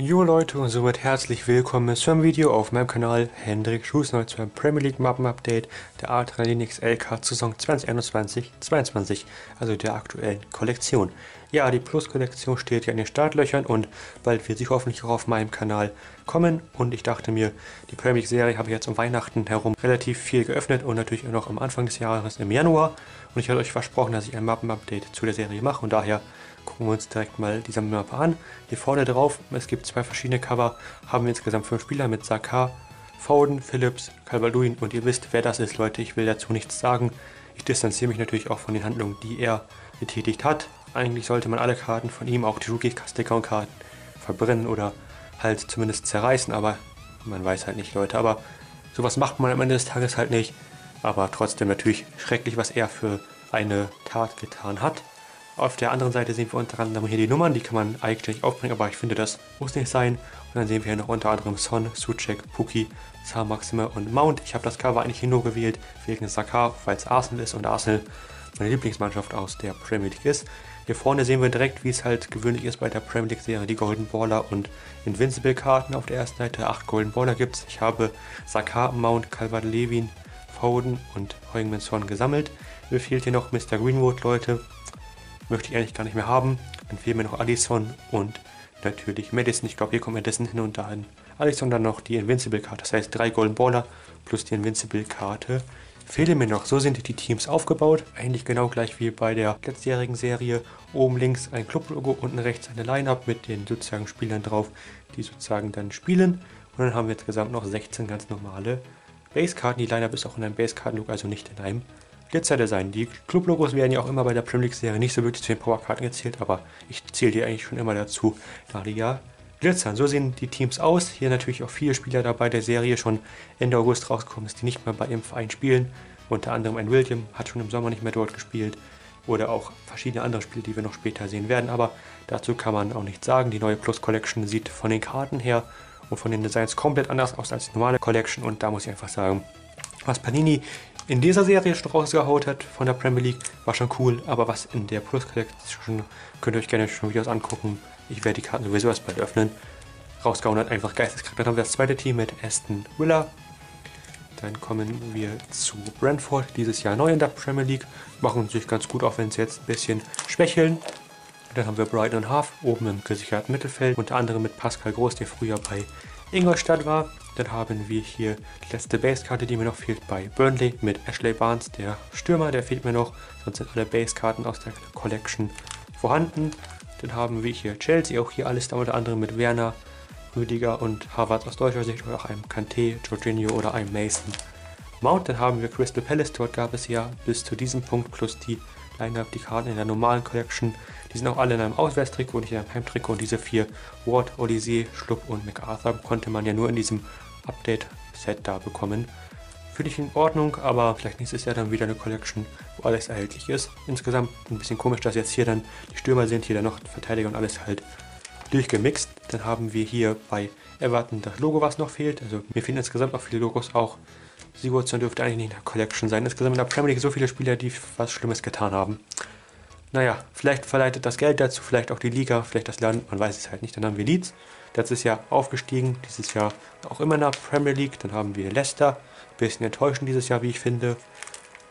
Jo Leute und somit herzlich willkommen zu einem Video auf meinem Kanal Hendrik Schußneu zu einem Premier League Mappen Update der Adrenalin XL Saison 2021-22, also der aktuellen Kollektion. Ja, die Plus-Kollektion steht ja in den Startlöchern und bald wird sie hoffentlich auch auf meinem Kanal kommen und ich dachte mir, die Premier League Serie habe ich jetzt um Weihnachten herum relativ viel geöffnet und natürlich auch noch am Anfang des Jahres im Januar und ich hatte euch versprochen, dass ich ein Mappen Update zu der Serie mache und daher gucken wir uns direkt mal diese Mappe an. Hier vorne drauf, es gibt zwei verschiedene Cover, haben wir insgesamt fünf Spieler mit Saka, Foden, Phillips, Calvert-Lewin und ihr wisst, wer das ist, Leute. Ich will dazu nichts sagen. Ich distanziere mich natürlich auch von den Handlungen, die er getätigt hat. Eigentlich sollte man alle Karten von ihm, auch die Rookie-Sticker-Karten, verbrennen oder halt zumindest zerreißen, aber man weiß halt nicht, Leute. Aber sowas macht man am Ende des Tages halt nicht. Aber trotzdem natürlich schrecklich, was er für eine Tat getan hat. Auf der anderen Seite sehen wir unter anderem hier die Nummern, die kann man eigenständig aufbringen, aber ich finde, das muss nicht sein. Und dann sehen wir hier noch unter anderem Son, Suchek, Puki, Zar Maxime und Mount. Ich habe das Cover eigentlich hier nur gewählt wegen Saka, weil es Arsenal ist und Arsenal meine Lieblingsmannschaft aus der Premier League ist. Hier vorne sehen wir direkt, wie es halt gewöhnlich ist bei der Premier League Serie, die Golden Baller und Invincible Karten auf der ersten Seite. Acht Golden Baller gibt es. Ich habe Saka, Mount, Calvert-Lewin, Foden und Heung-Min Son gesammelt. Mir fehlt hier noch Mr. Greenwood, Leute möchte ich eigentlich gar nicht mehr haben. Dann fehlen mir noch Addison und natürlich Madison. Ich glaube, hier kommt Madison hin und dann Addison dann noch die Invincible-Karte. Das heißt, drei Golden Baller plus die Invincible-Karte fehlen mir noch. So sind die Teams aufgebaut. Eigentlich genau gleich wie bei der letztjährigen Serie. Oben links ein Club-Logo, unten rechts eine Line-Up mit den sozusagen Spielern drauf, die sozusagen dann spielen. Und dann haben wir insgesamt noch 16 ganz normale Base-Karten. Die Line-Up ist auch in einem Base-Karten-Look, also nicht in einem Glitzerdesign. Die Club-Logos werden ja auch immer bei der Premier League-Serie nicht so wirklich zu den Powerkarten gezählt, aber ich zähle die eigentlich schon immer dazu, da die ja glitzern. So sehen die Teams aus. Hier natürlich auch viele Spieler dabei der Serie schon Ende August rausgekommen ist, die nicht mehr bei ihrem Verein spielen. Unter anderem ein William hat schon im Sommer nicht mehr dort gespielt. Oder auch verschiedene andere Spiele, die wir noch später sehen werden. Aber dazu kann man auch nichts sagen. Die neue Plus Collection sieht von den Karten her und von den Designs komplett anders aus als die normale Collection. Und da muss ich einfach sagen, was Panini in dieser Serie schon rausgehaut hat von der Premier League, war schon cool. Aber was in der Plus Collection, könnt ihr euch gerne schon Videos angucken. Ich werde die Karten sowieso erst bald öffnen. Rausgehauen hat einfach geisteskrank. Dann haben wir das zweite Team mit Aston Villa. Dann kommen wir zu Brentford, dieses Jahr neu in der Premier League. Machen sich ganz gut, auch wenn sie jetzt ein bisschen schwächeln. Dann haben wir Brighton und Half oben im gesicherten Mittelfeld. Unter anderem mit Pascal Groß, der früher bei Ingolstadt war. Dann haben wir hier die letzte Basekarte, die mir noch fehlt bei Burnley mit Ashley Barnes, der Stürmer, der fehlt mir noch. Sonst sind alle Basekarten aus der Collection vorhanden. Dann haben wir hier Chelsea, auch hier alles da unter anderem mit Werner, Rüdiger und Harvard aus deutscher Sicht oder auch einem Kanté, Jorginho oder einem Mason. Mount, dann haben wir Crystal Palace, dort gab es ja bis zu diesem Punkt plus die Line-Up, die Karten in der normalen Collection. Die sind auch alle in einem Auswärtstrikot und nicht in einem Heimtrikot. Und diese vier, Ward, Odyssey, Schlupp und MacArthur, konnte man ja nur in diesem Update-Set da bekommen. Finde ich in Ordnung, aber vielleicht nächstes Jahr dann wieder eine Collection, wo alles erhältlich ist. Insgesamt ein bisschen komisch, dass jetzt hier dann die Stürmer sind, hier dann noch Verteidiger und alles halt durchgemixt. Dann haben wir hier bei Everton das Logo, was noch fehlt. Also mir fehlen insgesamt noch viele Logos auch. Sigurdsson dürfte eigentlich nicht in der Collection sein. Insgesamt in der Premier League so viele Spieler, die was Schlimmes getan haben. Naja, vielleicht verleitet das Geld dazu, vielleicht auch die Liga, vielleicht das Land, man weiß es halt nicht. Dann haben wir Leeds, letztes Jahr aufgestiegen, dieses Jahr auch immer der Premier League. Dann haben wir Leicester, bisschen enttäuschend dieses Jahr, wie ich finde.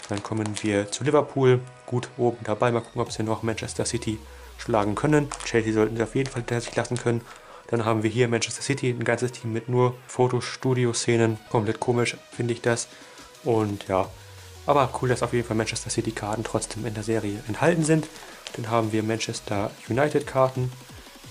Dann kommen wir zu Liverpool, gut oben dabei. Mal gucken, ob sie noch Manchester City schlagen können. Chelsea sollten sie auf jeden Fall hinter sich lassen können. Dann haben wir hier Manchester City, ein ganzes Team mit nur Fotostudio-Szenen. Komplett komisch finde ich das. Und ja, aber cool, dass auf jeden Fall Manchester City-Karten trotzdem in der Serie enthalten sind. Dann haben wir Manchester United-Karten.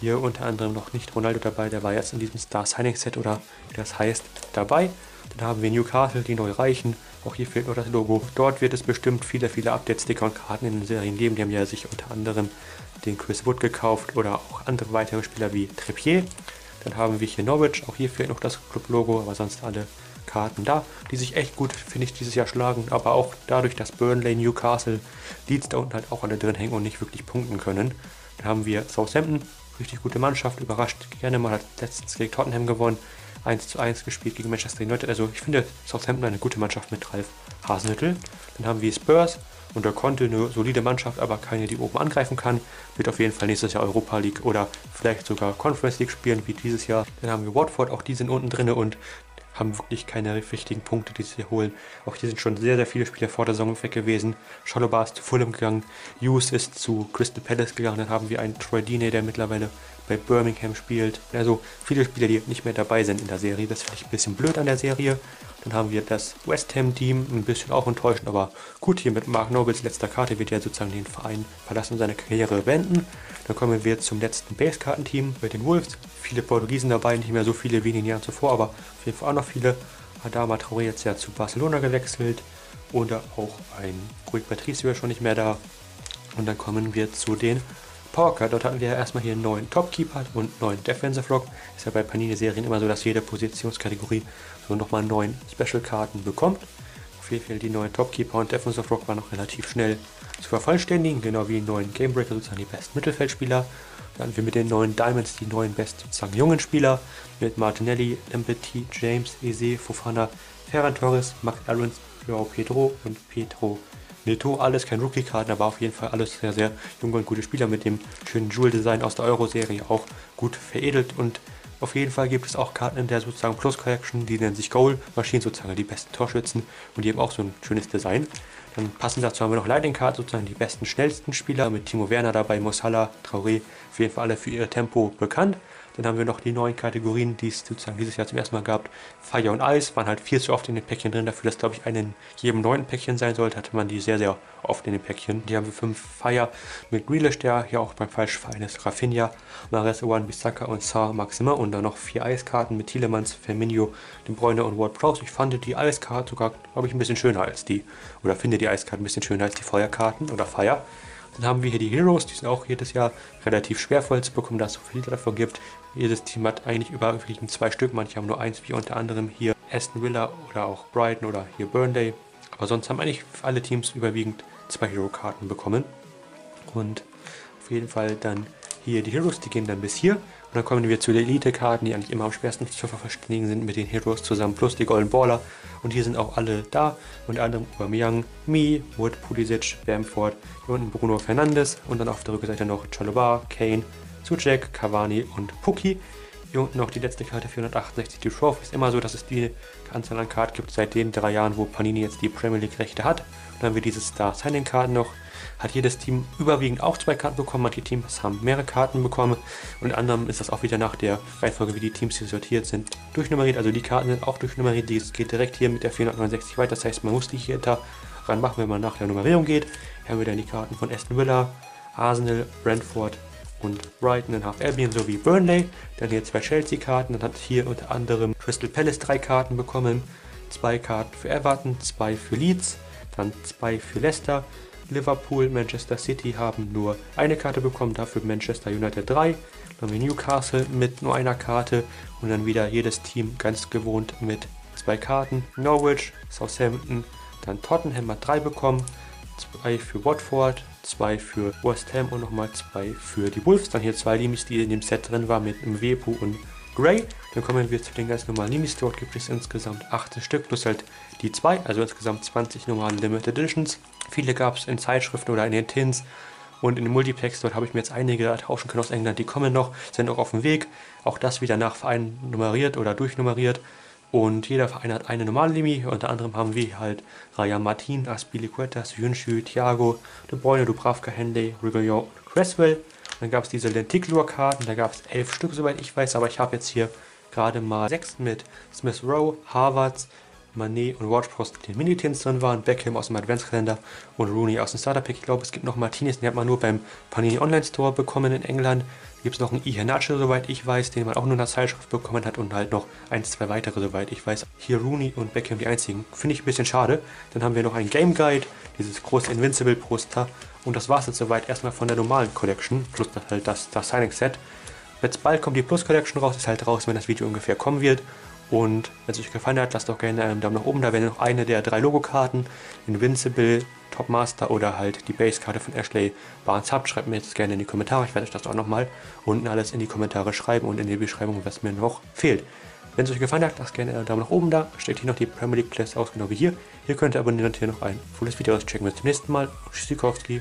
Hier unter anderem noch nicht Ronaldo dabei, der war jetzt in diesem Star Signing Set oder wie das heißt dabei. Dann haben wir Newcastle, die neu reichen. Auch hier fehlt nur das Logo. Dort wird es bestimmt viele, viele Update-Sticker und Karten in den Serien geben. Die haben ja sich unter anderem den Chris Wood gekauft oder auch andere weitere Spieler wie Trippier. Dann haben wir hier Norwich. Auch hier fehlt noch das Club-Logo, aber sonst alle Karten da, die sich echt gut, finde ich, dieses Jahr schlagen. Aber auch dadurch, dass Burnley, Newcastle, Leeds da unten halt auch alle drin hängen und nicht wirklich punkten können. Dann haben wir Southampton, richtig gute Mannschaft, überrascht gerne mal, hat letztens gegen Tottenham gewonnen. 1 zu 1 gespielt gegen Manchester United. Also ich finde Southampton eine gute Mannschaft mit Ralf Hasenhüttel. Dann haben wir Spurs und er konnte eine solide Mannschaft, aber keine, die oben angreifen kann. Wird auf jeden Fall nächstes Jahr Europa League oder vielleicht sogar Conference League spielen wie dieses Jahr. Dann haben wir Watford, auch die sind unten drin und haben wirklich keine wichtigen Punkte, die sie holen. Auch hier sind schon sehr, sehr viele Spieler vor der Saison weg gewesen. Schallobar ist zu Fulham gegangen, Hughes ist zu Crystal Palace gegangen, dann haben wir einen Troy Deeney, der mittlerweile bei Birmingham spielt. Also viele Spieler, die nicht mehr dabei sind in der Serie. Das finde ich ein bisschen blöd an der Serie. Dann haben wir das West Ham Team, ein bisschen auch enttäuschend, aber gut, hier mit Mark Nobles letzter Karte wird er sozusagen den Verein verlassen und seine Karriere beenden. Dann kommen wir zum letzten Basekartenteam bei den Wolves. Viele Portugiesen dabei, nicht mehr so viele wie in den Jahren zuvor, aber auf jeden Fall auch noch viele. Adama Traoré jetzt ja zu Barcelona gewechselt oder auch ein Rui Patricio schon nicht mehr da. Und dann kommen wir zu den Powercard. Dort hatten wir ja erstmal hier einen neuen Topkeeper und einen neuen Defensive Lock. Ist ja bei Panini-Serien immer so, dass jede Positionskategorie so nochmal neun Special-Karten bekommt. Auf jeden Fall die neuen Topkeeper und Defensive Rock waren noch relativ schnell zu vervollständigen, genau wie die neuen Gamebreaker, sozusagen die besten Mittelfeldspieler. Dann haben wir mit den neuen Diamonds die neuen besten sozusagen jungen Spieler mit Martinelli, Lembetti, James, Eze, Fofana, Ferran Torres, Max Aarons, Joao Pedro und Pedro Neto. Alles kein Rookie-Karten, aber auf jeden Fall alles sehr, sehr junge und gute Spieler mit dem schönen Jewel-Design aus der Euro-Serie auch gut veredelt und auf jeden Fall gibt es auch Karten in der sozusagen Plus Collection, die nennen sich Goal Maschinen, sozusagen die besten Torschützen und die haben auch so ein schönes Design. Dann passend dazu haben wir noch Lightning Card, sozusagen die besten, schnellsten Spieler mit Timo Werner dabei, Mosala, Traoré, auf jeden Fall alle für ihr Tempo bekannt. Dann haben wir noch die neuen Kategorien, die es sozusagen dieses Jahr zum ersten Mal gab. Feuer und Eis waren halt viel zu oft in den Päckchen drin. Dafür, dass, glaube ich, eine in jedem neuen Päckchen sein sollte, hatte man die sehr, sehr oft in den Päckchen. Die haben wir fünf Fire mit Grealish, der hier auch beim falschen Verein ist. Rafinha, Mares, Owan, Bissaka und Saar Maxima. Und dann noch vier Eiskarten mit Tielemans, Firmino, De Bruyne und Ward Prowse. Ich fand die Eiskarte sogar, glaube ich, ein bisschen schöner als die. Oder finde die Eiskarte ein bisschen schöner als die Feuerkarten oder Fire. Dann haben wir hier die Heroes, die sind auch jedes Jahr relativ schwervoll zu bekommen, da es so viele davon gibt. Jedes Team hat eigentlich überwiegend zwei Stück, manche haben nur eins, wie unter anderem hier Aston Villa oder auch Brighton oder hier Burnley. Aber sonst haben eigentlich alle Teams überwiegend zwei Hero-Karten bekommen. Und auf jeden Fall dann hier die Heroes, die gehen dann bis hier. Und dann kommen wir zu den Elite-Karten, die eigentlich immer am schwersten zu verständigen sind mit den Heroes zusammen, plus die Golden Baller. Und hier sind auch alle da, unter anderem Aubameyang, Mi, Wood, Pulisic, Bamford, hier unten Bruno Fernandes und dann auf der Rückseite noch Chalobar, Kane, Suchek, Cavani und Puki. Hier unten noch die letzte Karte 468, die Trophy. Ist immer so, dass es die Anzahl an Karten gibt seit den drei Jahren, wo Panini jetzt die Premier League Rechte hat. Und dann haben wir diese Star Signing Karten noch hat jedes Team überwiegend auch zwei Karten bekommen, manche Teams haben mehrere Karten bekommen und anderem ist das auch wieder nach der Reihenfolge, wie die Teams hier sortiert sind, durchnummeriert. Also die Karten sind auch durchnummeriert, das geht direkt hier mit der 469 weiter, das heißt man muss die hier da ranmachen, wenn man nach der Nummerierung geht. Hier haben wir dann die Karten von Aston Villa, Arsenal, Brentford und Brighton und Half Albion sowie Burnley. Dann hier zwei Chelsea-Karten, dann hat hier unter anderem Crystal Palace drei Karten bekommen, zwei Karten für Everton, zwei für Leeds, dann zwei für Leicester, Liverpool, Manchester City haben nur eine Karte bekommen, dafür Manchester United 3. Dann haben wir Newcastle mit nur einer Karte und dann wieder jedes Team ganz gewohnt mit zwei Karten. Norwich, Southampton, dann Tottenham hat drei bekommen, zwei für Watford, zwei für West Ham und nochmal zwei für die Wolves. Dann hier zwei Limis, die in dem Set drin waren mit Mwepu und Gray. Dann kommen wir zu den ganz normalen Limis. Dort gibt es insgesamt 18 Stück plus halt die zwei, also insgesamt 20 normale Limited Editions. Viele gab es in Zeitschriften oder in den Tins und in den Multiplex. Dort habe ich mir jetzt einige tauschen können aus England. Die kommen noch, sind auch auf dem Weg. Auch das wieder nach Verein nummeriert oder durchnummeriert. Und jeder Verein hat eine normale Limi. Unter anderem haben wir halt Raya Martin, Aspilicuetas, Yunchu, Thiago, De Bruyne, Dubravka, Henley, Reguillon und Cresswell. Dann gab es diese Lenticulor-Karten, da gab es elf Stück, soweit ich weiß, aber ich habe jetzt hier gerade mal sechs mit Smith Rowe, Harvards, Manet und Watchpost den Minitins drin waren, Beckham aus dem Adventskalender und Rooney aus dem Starterpack. Ich glaube, es gibt noch Martinez, den hat man nur beim Panini Online Store bekommen in England. Gibt es noch einen Iheanacho, soweit ich weiß, den man auch nur in der Zeitschrift bekommen hat und halt noch ein, zwei weitere, soweit ich weiß. Hier Rooney und Beckham die einzigen. Finde ich ein bisschen schade. Dann haben wir noch einen Game Guide, dieses große Invincible Poster. Und das war es jetzt soweit erstmal von der normalen Collection, plus halt das, das Signing Set. Jetzt bald kommt die Plus Collection raus, ist halt raus, wenn das Video ungefähr kommen wird. Und wenn es euch gefallen hat, lasst doch gerne einen Daumen nach oben. Da wäre noch eine der drei Logokarten. Invincible, Topmaster oder halt die Base-Karte von Ashley Barnes habt. Schreibt mir jetzt gerne in die Kommentare. Ich werde euch das auch nochmal unten alles in die Kommentare schreiben und in die Beschreibung, was mir noch fehlt. Wenn es euch gefallen hat, lasst gerne einen Daumen nach oben da. Steckt hier noch die Premier League Plays aus, genau wie hier. Hier könnt ihr abonnieren und hier noch ein volles Video auschecken. Bis zum nächsten Mal. Tschüssikowski.